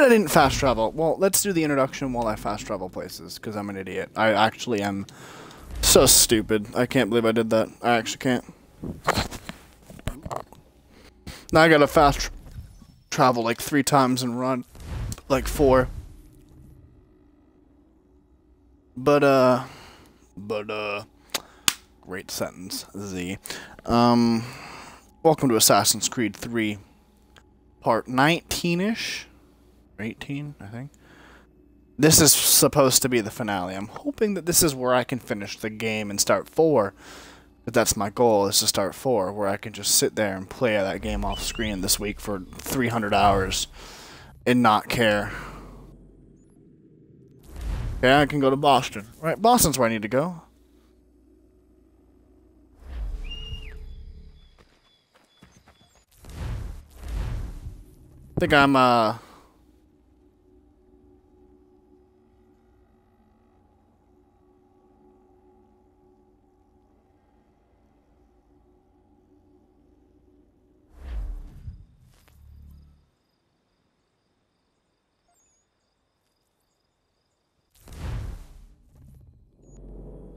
I didn't fast travel. Well, let's do the introduction while I fast travel places, because I'm an idiot. I actually am so stupid. I can't believe I did that. I actually can't. Now I gotta fast tra travel like three times and run like four. But, uh, but, uh, great sentence, Z. Um, welcome to Assassin's Creed 3, part 19-ish? 18, I think. This is supposed to be the finale. I'm hoping that this is where I can finish the game and start 4. But that's my goal, is to start 4, where I can just sit there and play that game off screen this week for 300 hours and not care. Yeah, I can go to Boston. Right, Boston's where I need to go. I think I'm, uh...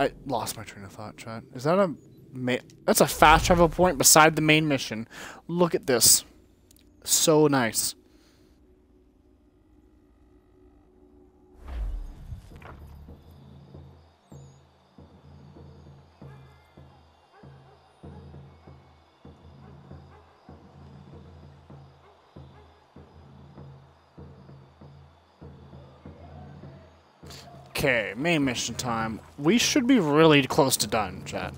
I lost my train of thought, chat. Is that a... That's a fast travel point beside the main mission. Look at this. So nice. Okay, main mission time. We should be really close to done, chat.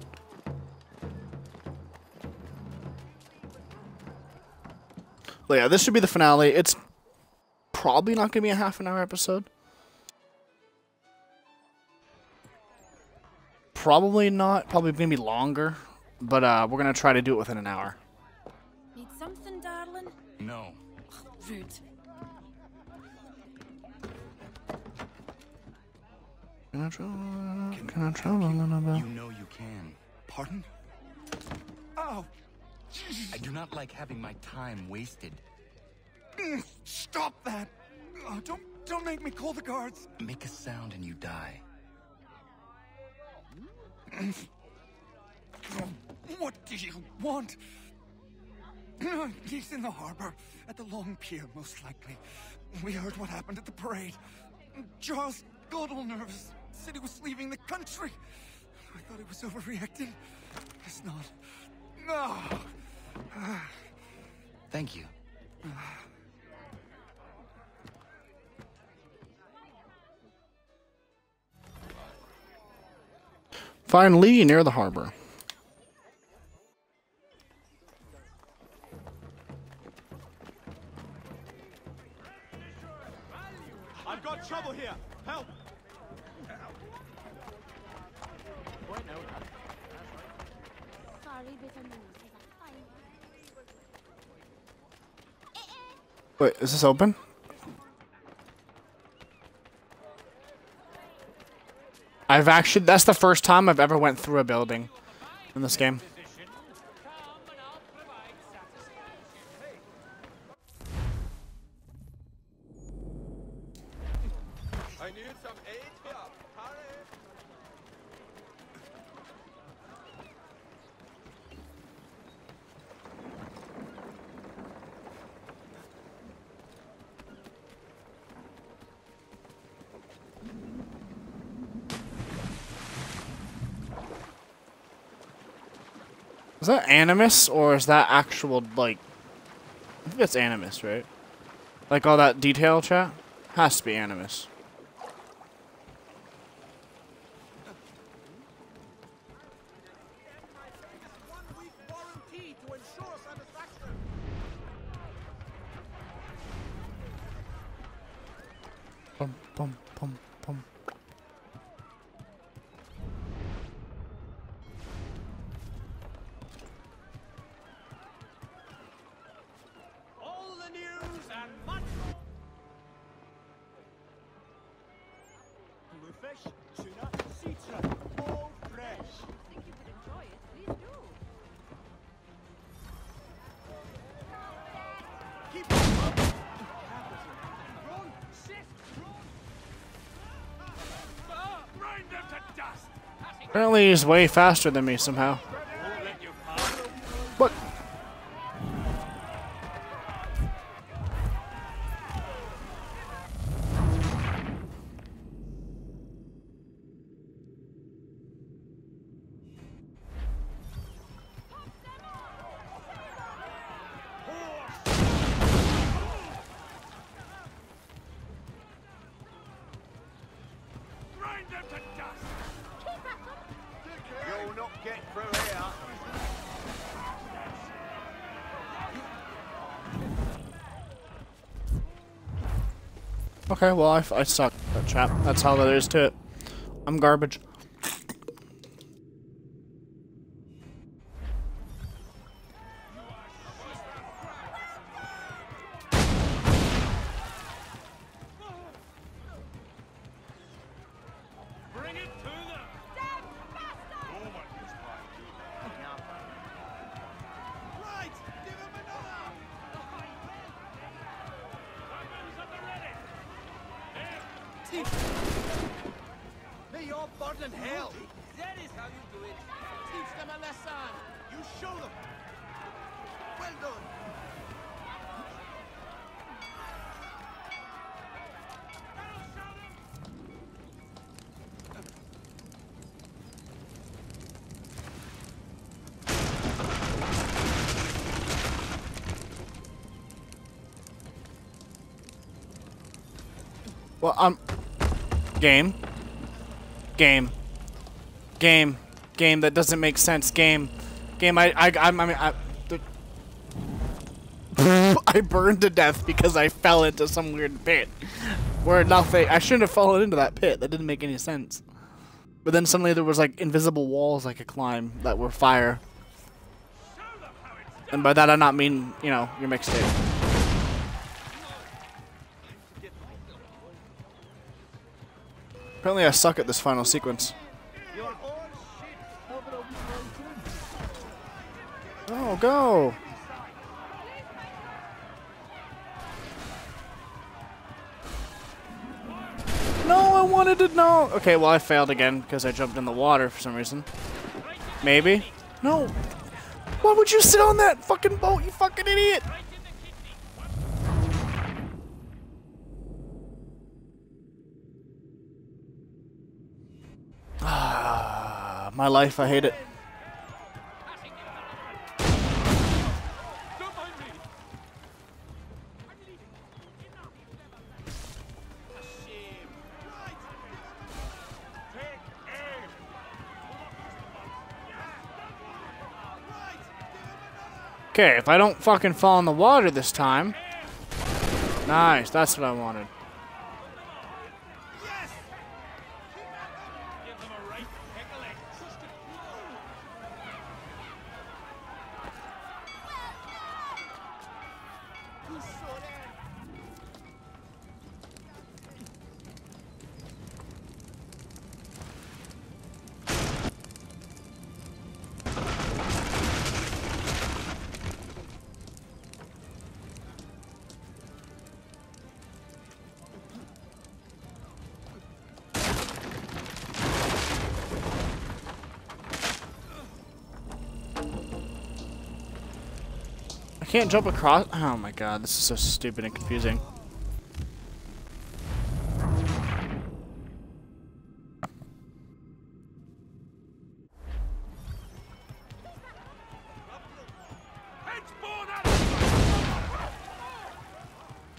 But yeah, this should be the finale. It's probably not going to be a half an hour episode. Probably not. Probably going to be longer. But uh, we're going to try to do it within an hour. Need something, darling? No. Rude. Can I travel? Can I travel a little bit? You know you can. Pardon? Oh! I do not like having my time wasted. Mm, stop that! Oh, don't don't make me call the guards. Make a sound and you die. Mm. What do you want? He's in the harbor, at the long pier, most likely. We heard what happened at the parade. Charles got all nervous, said he was leaving the country. I thought he was overreacting. It's not. No. Thank you. Find Lee near the harbor. Wait, is this open? I've actually, that's the first time I've ever went through a building in this game. Is that Animus or is that actual, like, I think that's Animus, right? Like all that detail chat? Has to be Animus. Apparently he's way faster than me somehow. Okay, well, I, I suck at trap. That's how there is to it. I'm garbage. Well, um, game, game, game, game. That doesn't make sense. Game, game. I, I, I, I mean, I, I burned to death because I fell into some weird pit where nothing. I shouldn't have fallen into that pit. That didn't make any sense. But then suddenly there was like invisible walls I could climb that were fire. And by that I not mean, you know, your mixtape. Apparently I suck at this final sequence. Oh, go! No, I wanted to know. Okay, well I failed again because I jumped in the water for some reason. Maybe. No. Why would you sit on that fucking boat, you fucking idiot? My life, I hate it. Okay, if I don't fucking fall in the water this time. Nice, that's what I wanted. Can't jump across. Oh my god, this is so stupid and confusing.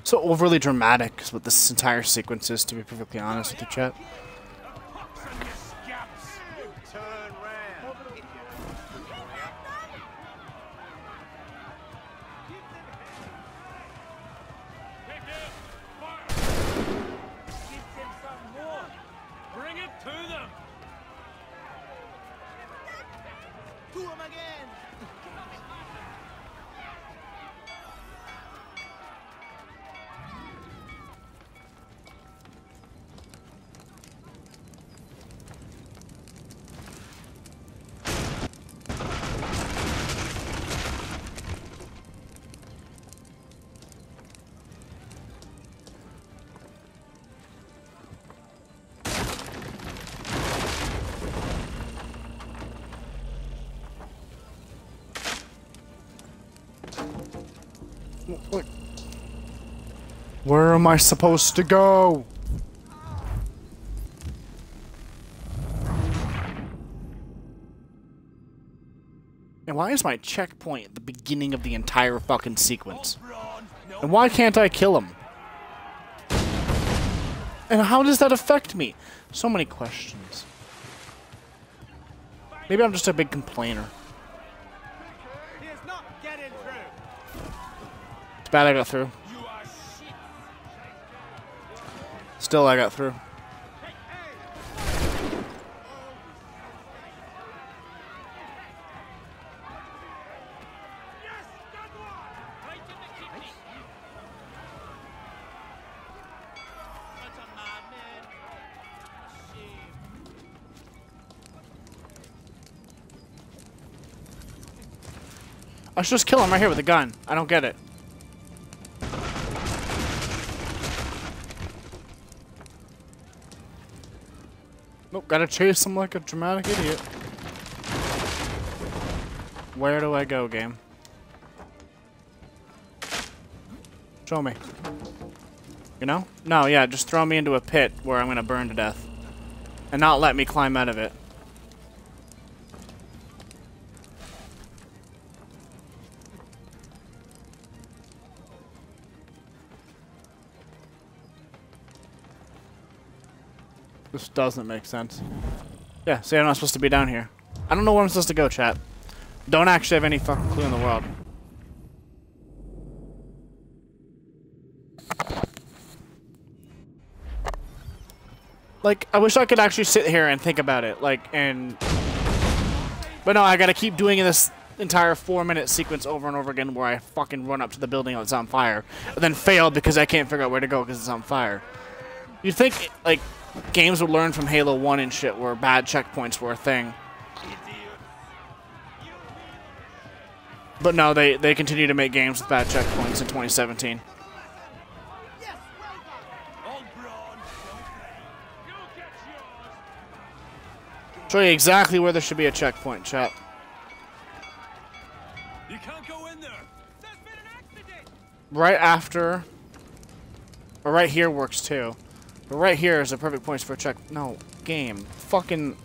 So overly dramatic is what this entire sequence is, to be perfectly honest with you, chat. Where am I supposed to go? And why is my checkpoint at the beginning of the entire fucking sequence? And why can't I kill him? And how does that affect me? So many questions. Maybe I'm just a big complainer. It's bad I got through. Still, I got through. I should just kill him right here with a gun. I don't get it. Gotta chase him like a dramatic idiot. Where do I go, game? Show me. You know? No, yeah, just throw me into a pit where I'm gonna burn to death. And not let me climb out of it. This doesn't make sense. Yeah, see, I'm not supposed to be down here. I don't know where I'm supposed to go, chat. Don't actually have any fucking clue in the world. Like, I wish I could actually sit here and think about it, like, and... But no, I gotta keep doing this entire four-minute sequence over and over again where I fucking run up to the building that's on fire, and then fail because I can't figure out where to go because it's on fire. You'd think, like, games would learn from Halo 1 and shit where bad checkpoints were a thing. But no, they, they continue to make games with bad checkpoints in 2017. All brawn. You get yours. Show you exactly where there should be a checkpoint, chat. You can't go in there. There's been an accident. Right after... Or right here works too. But right here is a perfect point for a check... No, game. Fucking...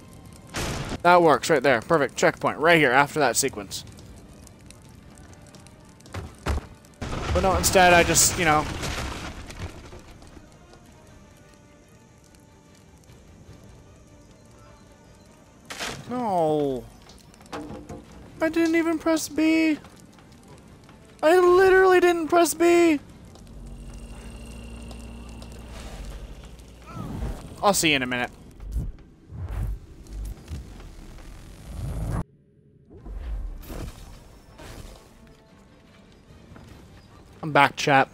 That works right there. Perfect. Checkpoint. Right here after that sequence. But no, instead I just, you know... No. I didn't even press B. I literally didn't press B. I'll see you in a minute. I'm back, chat.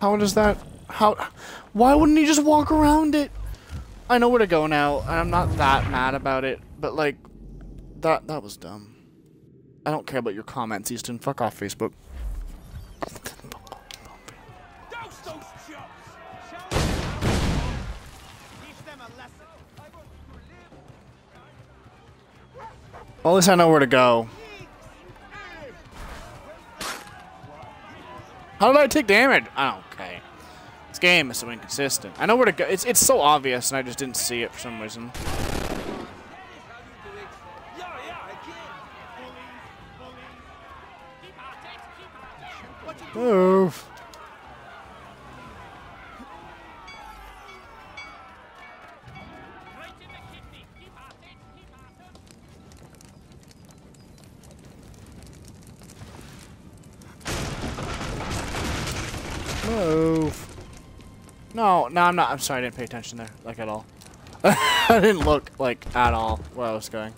How does that... How... Why wouldn't he just walk around it? I know where to go now, and I'm not that mad about it, but, like, that that was dumb. I don't care about your comments, Easton. Fuck off, Facebook. Well, at least I know where to go. How did I take damage? Oh, okay. This game is so inconsistent. I know where to go. It's it's so obvious, and I just didn't see it for some reason. Move. No, no, I'm not. I'm sorry, I didn't pay attention there, like at all. I didn't look like at all where I was going.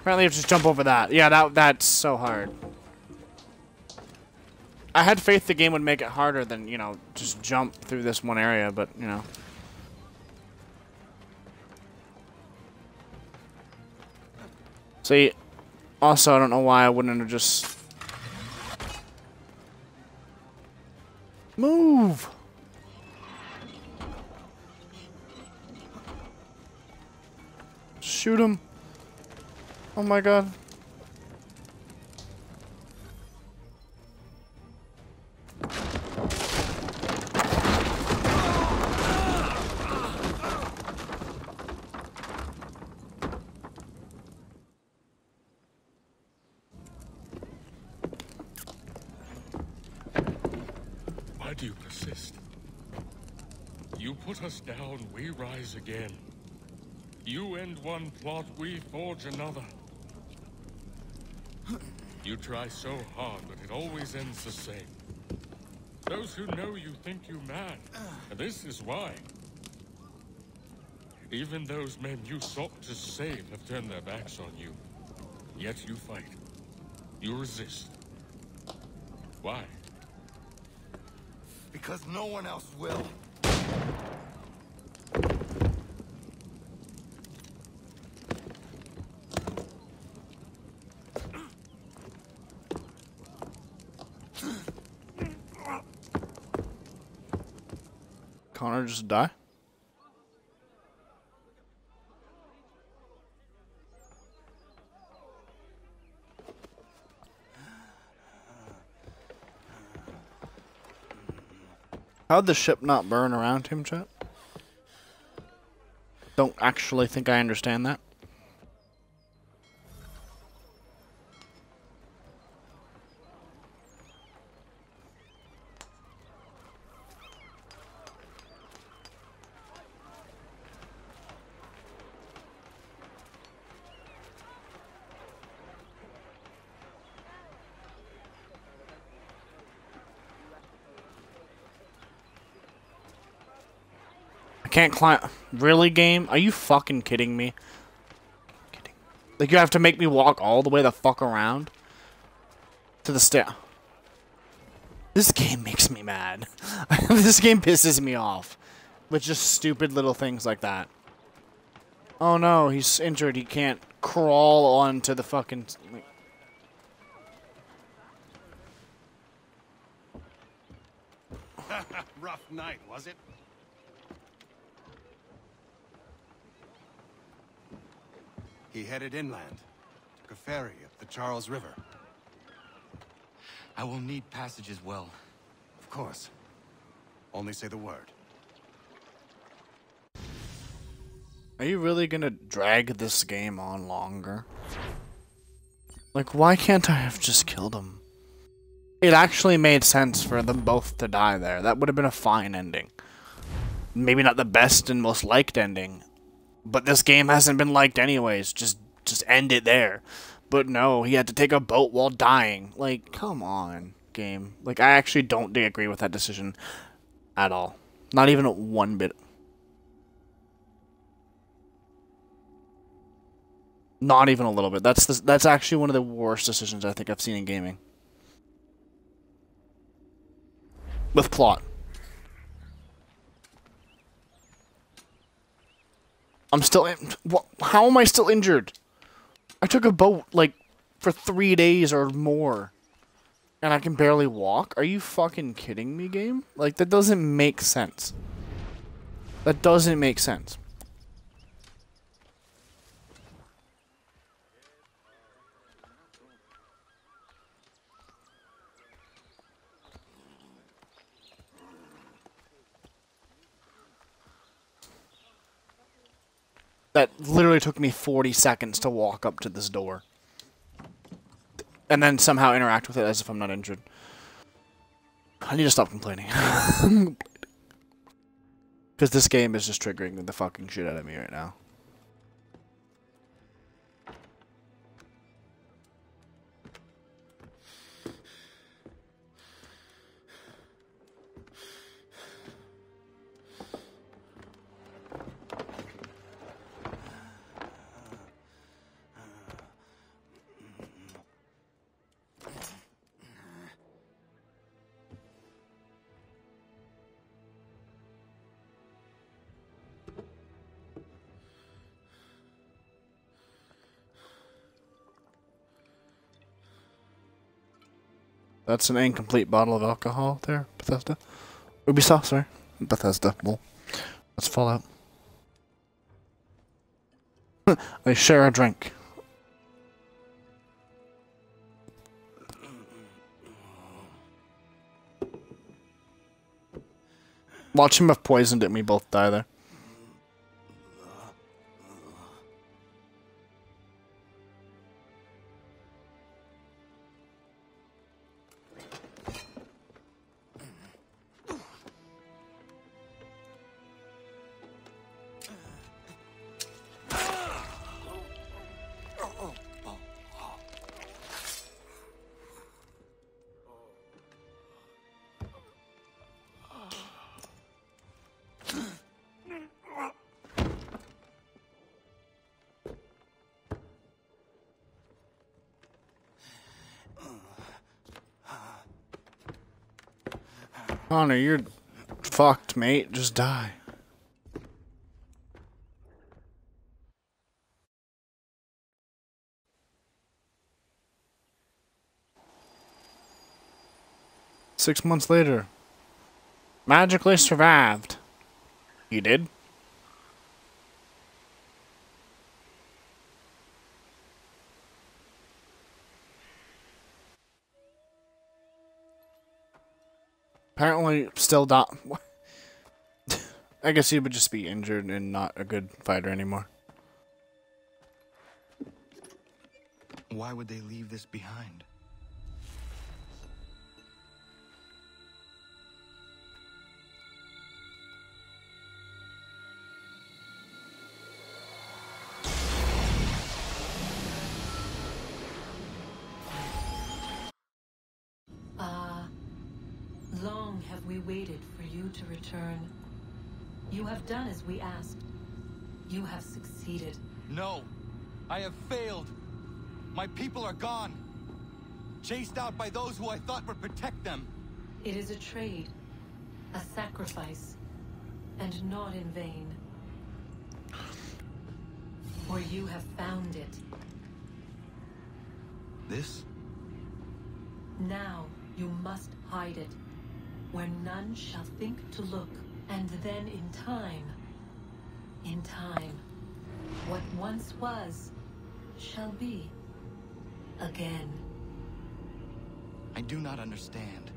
Apparently, you just jump over that. Yeah, that that's so hard. I had faith the game would make it harder than you know just jump through this one area, but you know. See, also, I don't know why I wouldn't have just... Move! Shoot him. Oh my god. Why do you persist? You put us down, we rise again. You end one plot, we forge another. You try so hard, but it always ends the same. Those who know you think you mad, and this is why. Even those men you sought to save have turned their backs on you. Yet you fight. You resist. Why? Because no one else will. Connor just die? How'd the ship not burn around him, chat? Don't actually think I understand that. Can't climb. Really, game? Are you fucking kidding me? Kidding. Like, you have to make me walk all the way the fuck around? To the stair. This game makes me mad. this game pisses me off. With just stupid little things like that. Oh no, he's injured. He can't crawl onto the fucking... Rough night, was it? He headed inland. Took a ferry up the Charles River. I will need passage as well. Of course. Only say the word. Are you really gonna drag this game on longer? Like, why can't I have just killed him? It actually made sense for them both to die there. That would have been a fine ending. Maybe not the best and most liked ending, but this game hasn't been liked anyways. Just just end it there. But no, he had to take a boat while dying. Like, come on, game. Like, I actually don't agree with that decision at all. Not even one bit. Not even a little bit. That's the, that's actually one of the worst decisions I think I've seen in gaming. With plot. I'm still. What, how am I still injured? I took a boat like for three days or more, and I can barely walk. Are you fucking kidding me, game? Like that doesn't make sense. That doesn't make sense. That literally took me 40 seconds to walk up to this door. And then somehow interact with it as if I'm not injured. I need to stop complaining. Because this game is just triggering the fucking shit out of me right now. That's an incomplete bottle of alcohol there. Bethesda. Ubisoft, sorry. Bethesda. Well, that's Fallout. they share a drink. Watch him have poisoned it and we both die there. Connor, you're fucked, mate. Just die. Six months later. Magically survived. You did? Apparently, still not. I guess he would just be injured and not a good fighter anymore. Why would they leave this behind? To return. You have done as we asked. You have succeeded. No! I have failed! My people are gone! Chased out by those who I thought would protect them! It is a trade, a sacrifice, and not in vain. For you have found it. This? Now you must hide it, where none shall think to look, and then in time, in time, what once was, shall be again. I do not understand.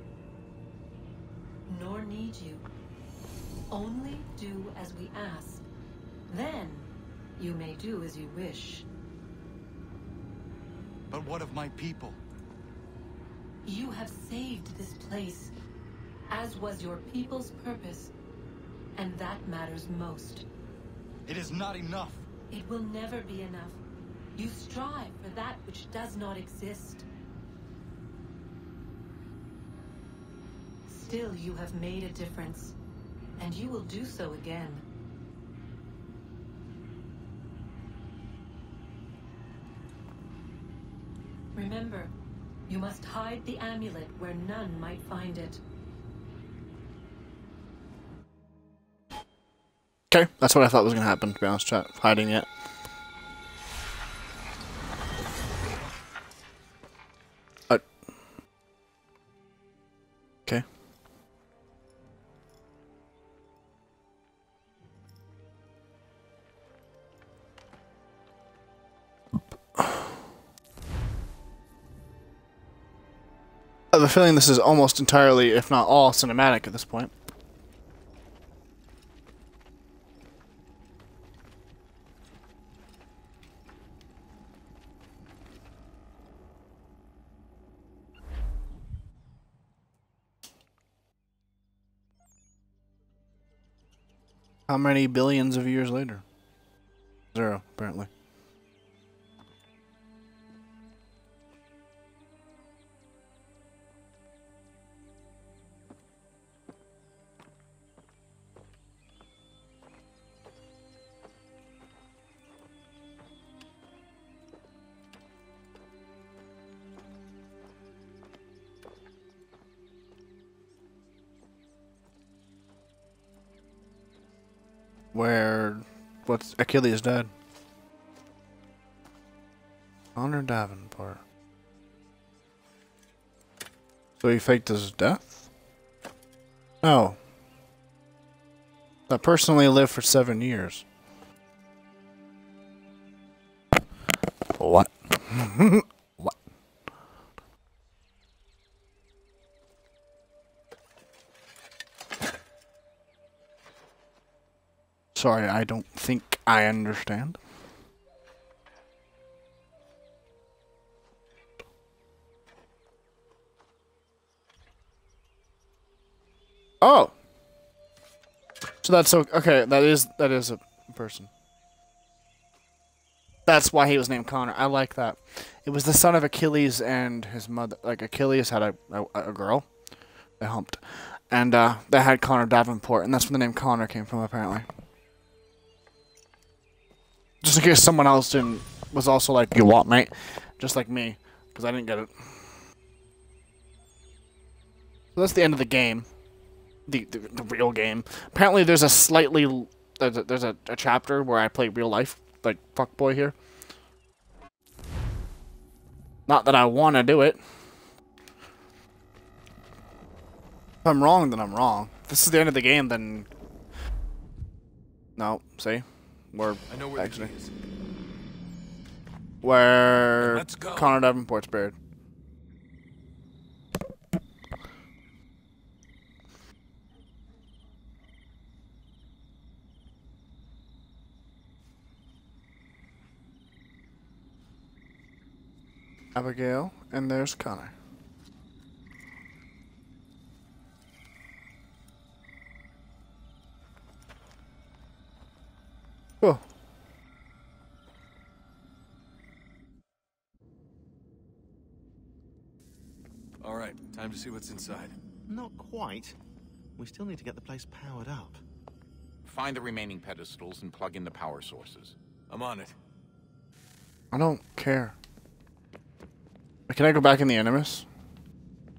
Nor need you. Only do as we ask. Then you may do as you wish. But what of my people? You have saved this place, as was your people's purpose. And that matters most. It is not enough! It will never be enough. You strive for that which does not exist. Still, you have made a difference, and you will do so again. Remember, you must hide the amulet where none might find it. Okay, that's what I thought was gonna happen, to be honest, chat. Hiding it. Uh, okay. I have a feeling this is almost entirely, if not all, cinematic at this point. How many billions of years later? Zero, apparently. Achilles dead? Connor Davenport. So he faked his death? Oh. That personally lived for seven years. What? what? Sorry, I don't think I understand. Oh. So that's o- okay. That is that is a person. That's why he was named Connor. I like that. It was the son of Achilles and his mother. Like Achilles had a a, a girl, they humped, and uh, they had Connor Davenport, and that's where the name Connor came from apparently. Just in case someone else didn't was also like you want mate, just like me, because I didn't get it. So that's the end of the game the, the, the real game. Apparently, there's a slightly there's a, there's a, a chapter where I play real life like fuckboy here. Not that I want to do it. If I'm wrong, then I'm wrong. If this is the end of the game, then no. See, we're I know where actually the key is. where Let's go. Connor Davenport's buried. Abigail, and there's Connor. Cool. All right, time to see what's inside. Not quite. We still need to get the place powered up. Find the remaining pedestals and plug in the power sources. I'm on it. I don't care. Can I go back in the Animus?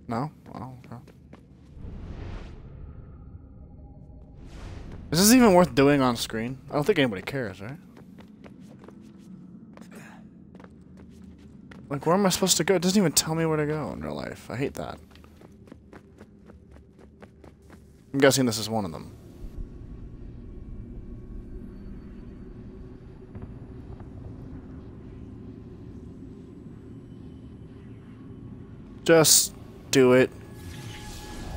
No? Oh, okay. Is this even worth doing on screen? I don't think anybody cares, right? Like, where am I supposed to go? It doesn't even tell me where to go in real life. I hate that. I'm guessing this is one of them. Just do it.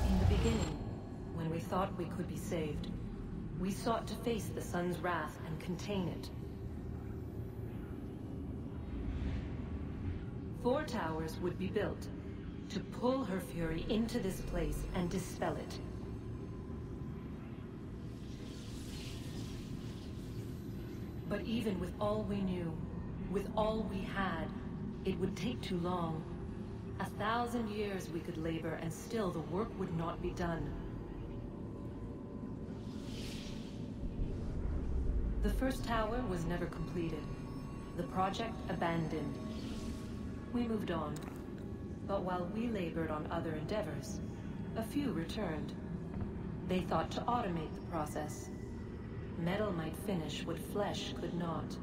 In the beginning, when we thought we could be saved, we sought to face the sun's wrath and contain it. Four towers would be built to pull her fury into this place and dispel it. But even with all we knew, with all we had, it would take too long. A thousand years we could labor and still the work would not be done. The first tower was never completed. The project abandoned. We moved on. But while we labored on other endeavors, a few returned. They thought to automate the process. Metal might finish what flesh could not.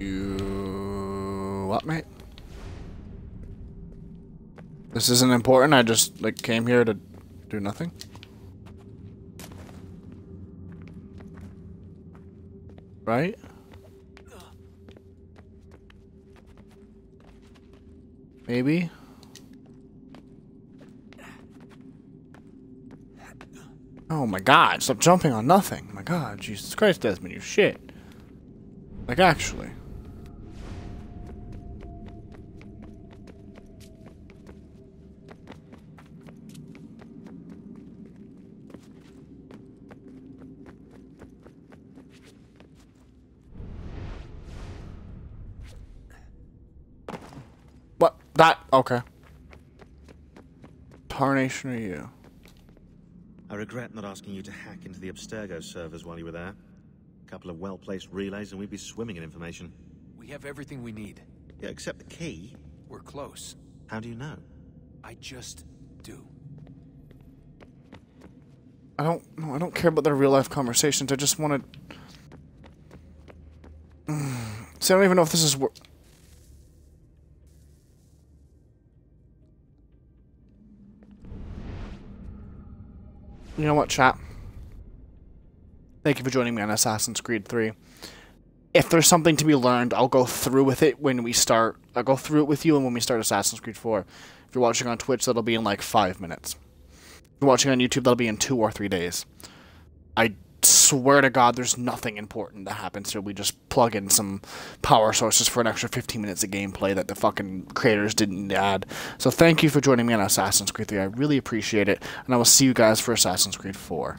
You what, mate? This isn't important. I just like came here to do nothing. Right? Maybe. Oh my god, stop jumping on nothing. My god, Jesus Christ, Desmond, you shit. Like, actually. Okay. Tarnation are you? I regret not asking you to hack into the Abstergo servers while you were there. A couple of well-placed relays and we'd be swimming in information. We have everything we need. Yeah, except the key. we're close. How do you know? I just do. I don't no, I don't care about their real life conversations. I just want to. See, I don't even know if this is. You know what, chat? Thank you for joining me on Assassin's Creed 3. If there's something to be learned, I'll go through with it when we start. I'll go through it with you and when we start Assassin's Creed 4. If you're watching on Twitch, that'll be in like five minutes. If you're watching on YouTube, that'll be in two or three days. I swear to God, there's nothing important that happens here. We just plug in some power sources for an extra 15 minutes of gameplay that the fucking creators didn't add. So thank you for joining me on Assassin's Creed 3. I really appreciate it, and I will see you guys for Assassin's Creed 4.